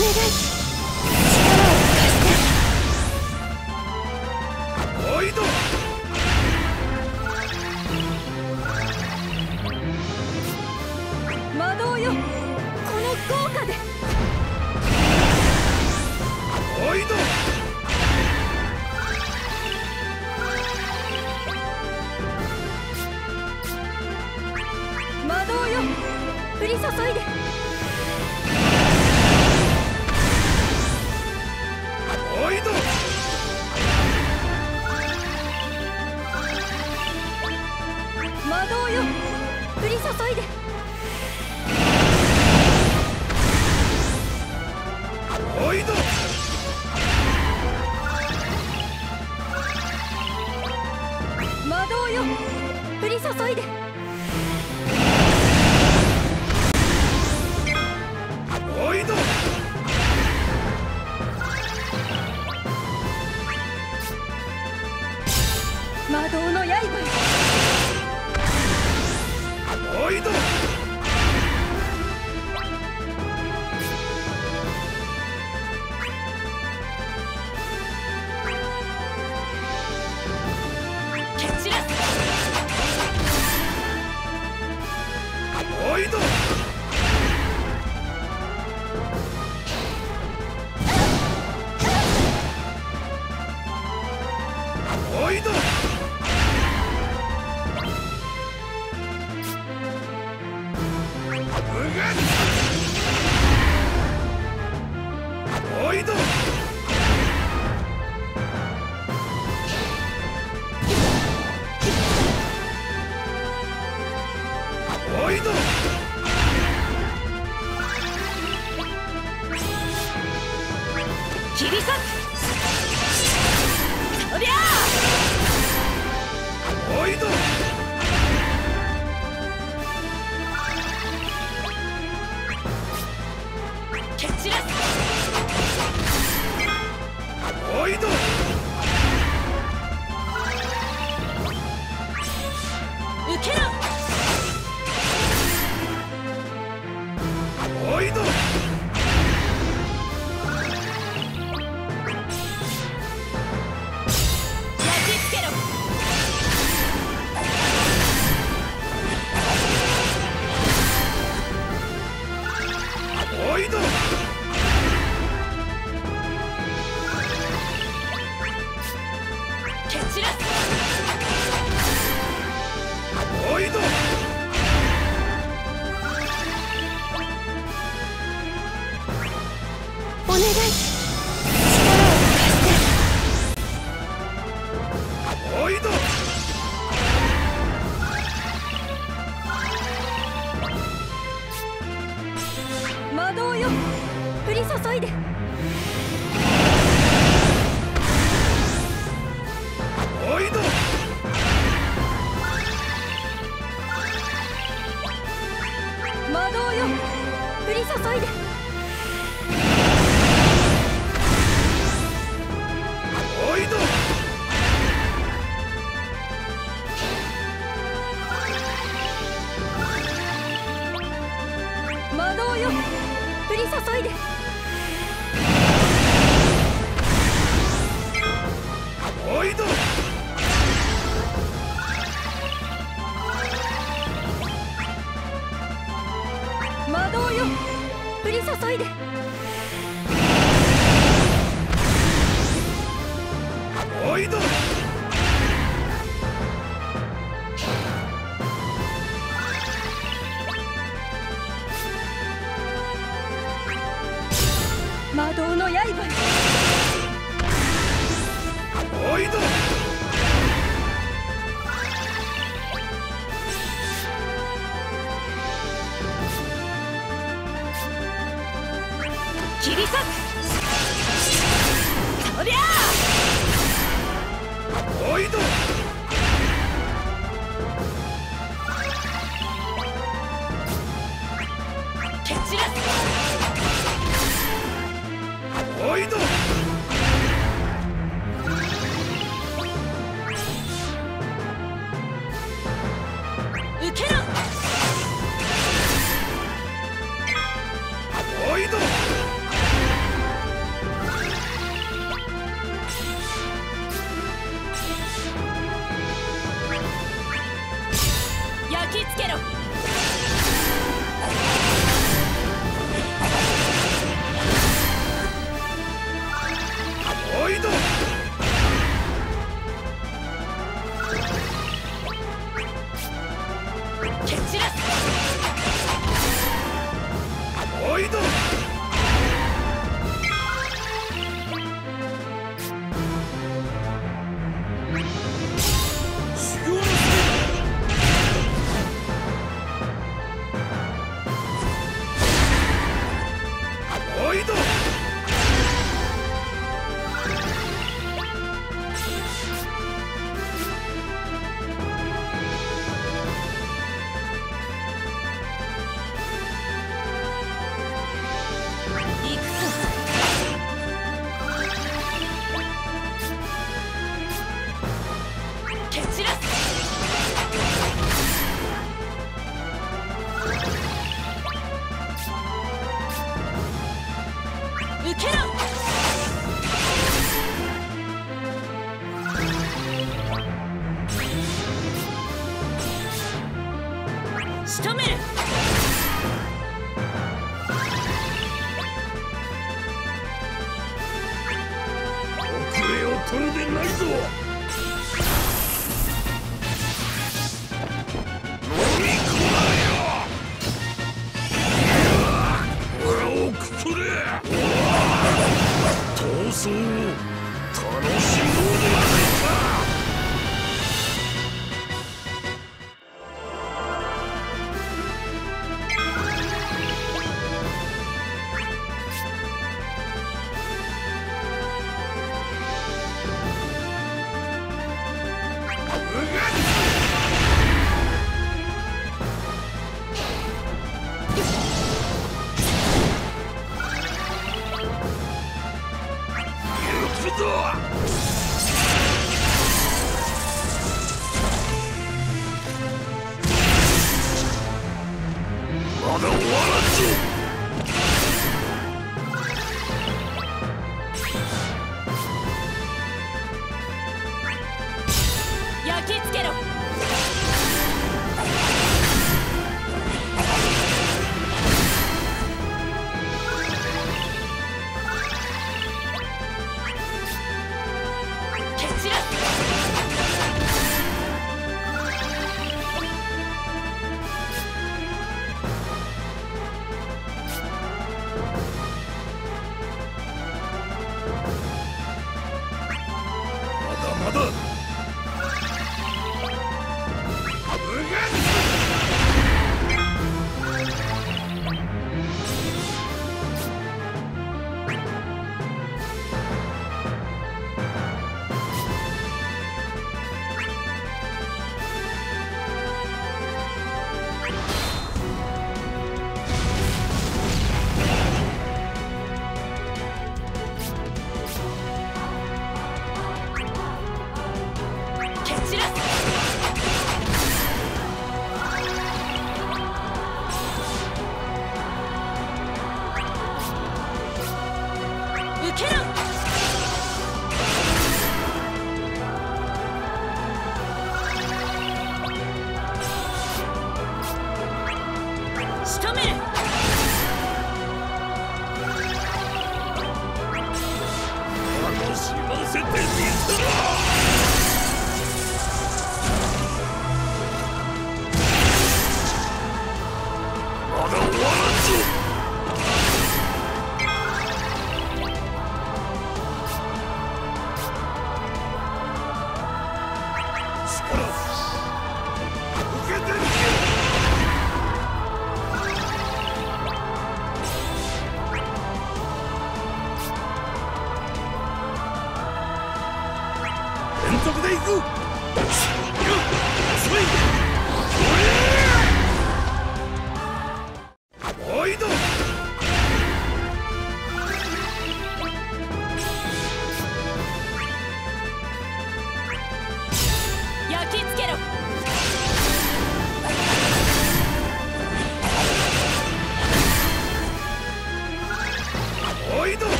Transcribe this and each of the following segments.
願いを降り注いで。りりゃおいど kill!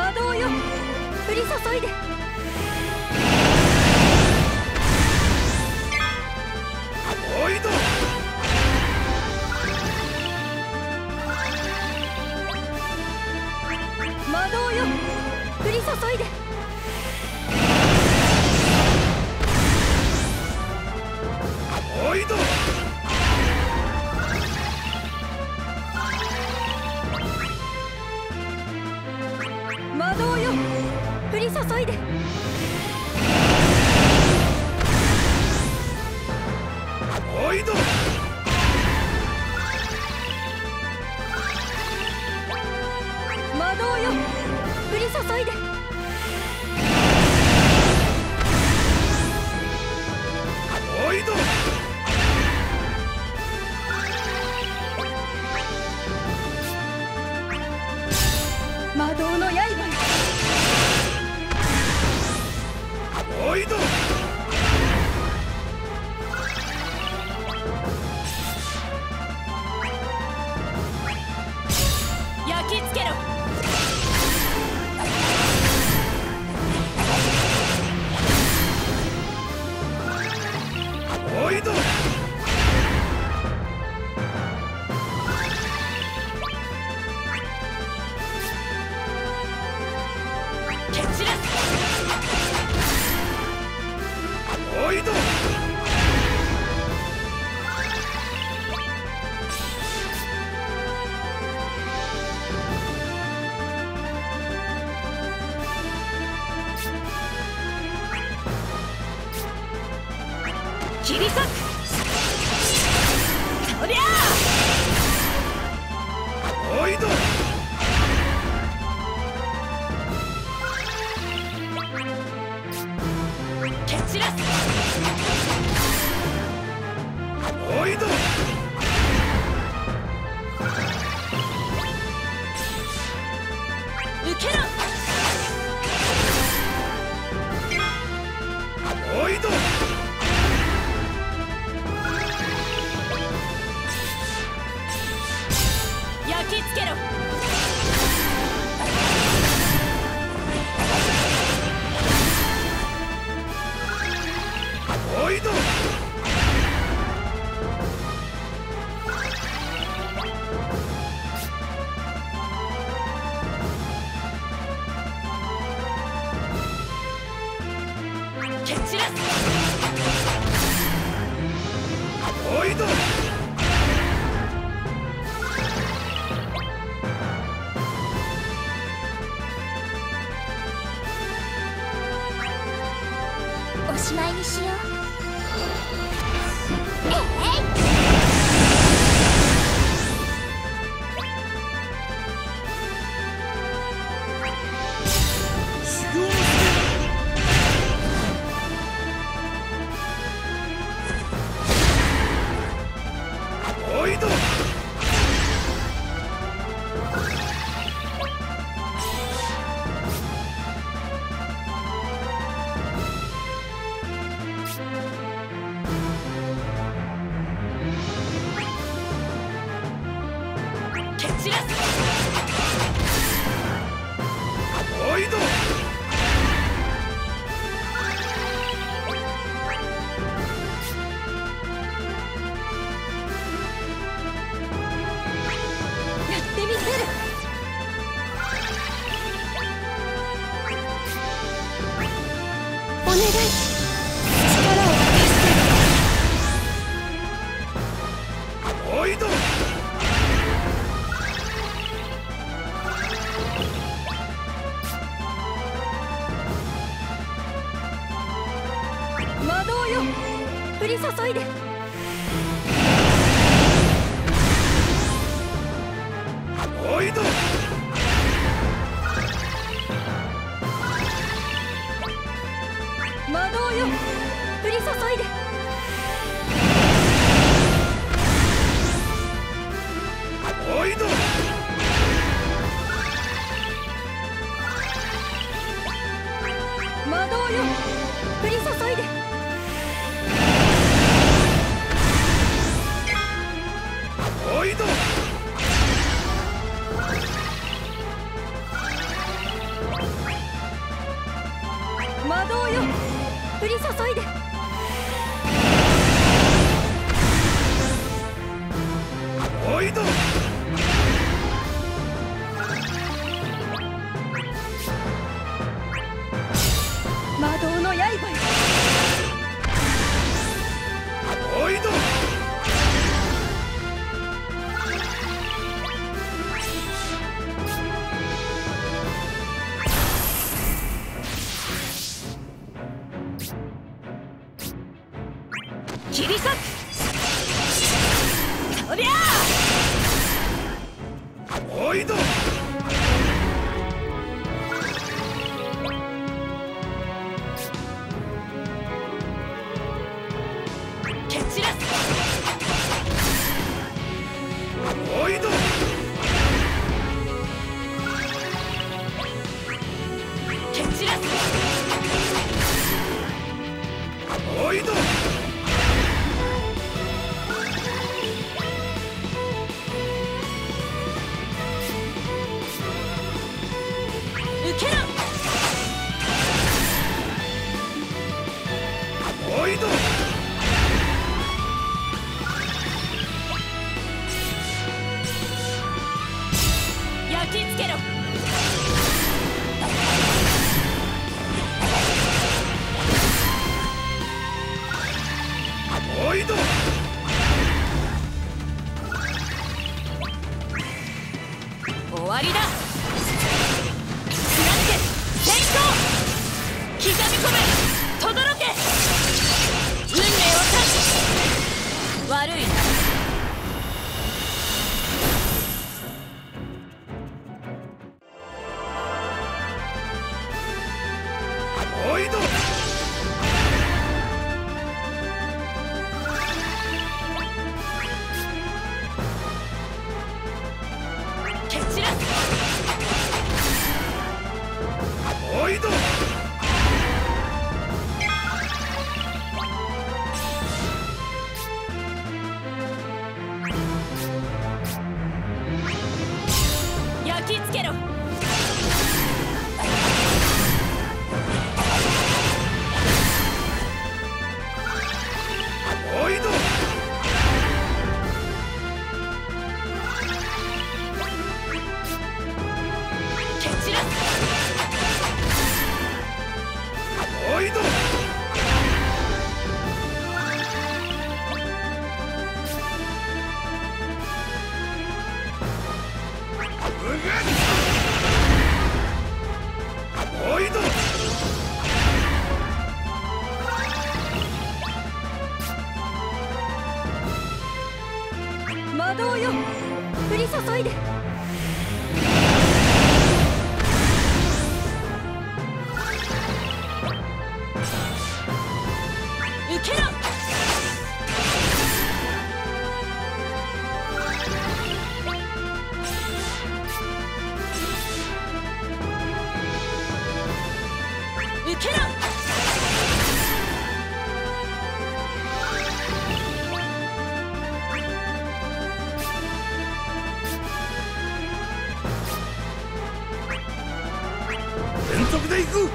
魔導よ。降り注いで。切り裂く降り注いで。リードでいく